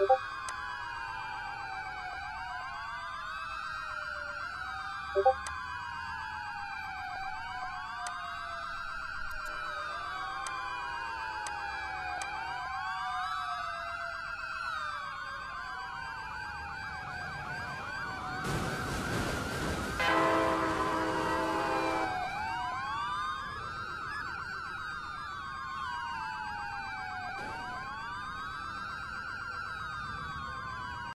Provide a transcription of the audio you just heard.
you